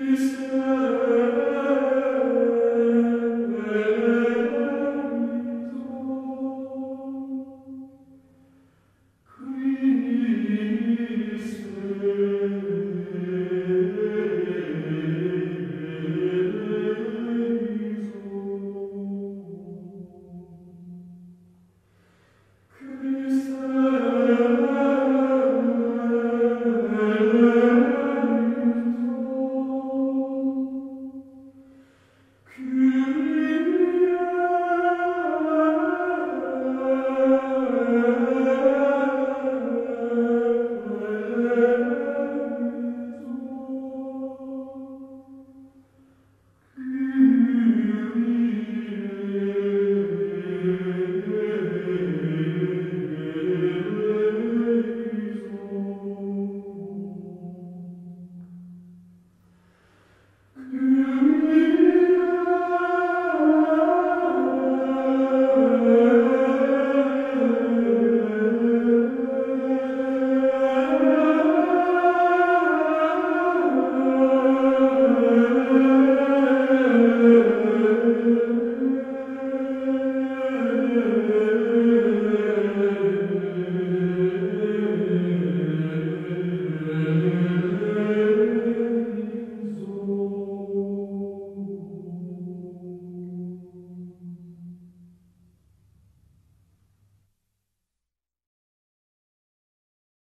Is there